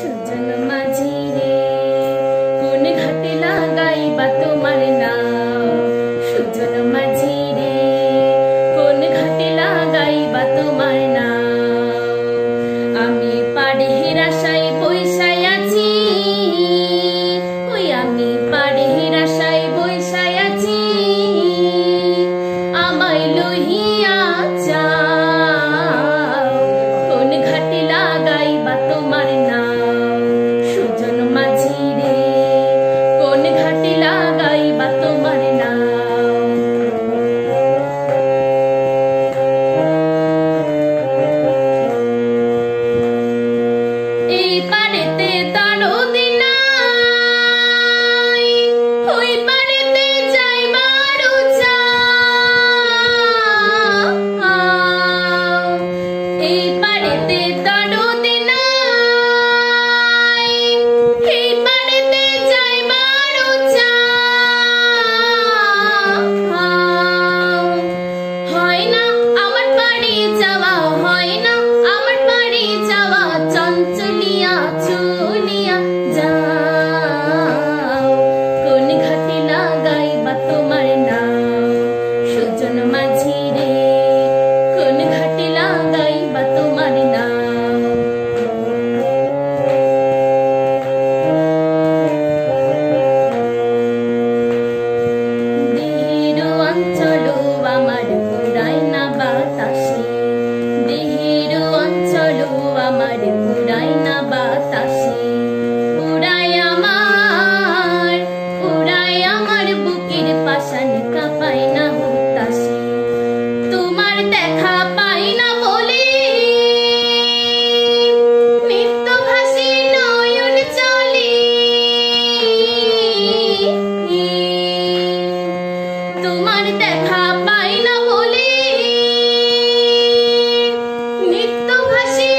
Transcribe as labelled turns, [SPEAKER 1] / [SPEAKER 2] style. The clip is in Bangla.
[SPEAKER 1] 수줍은 마지래 তোমার দেখা পাই না বলে। নিত্য ভাসী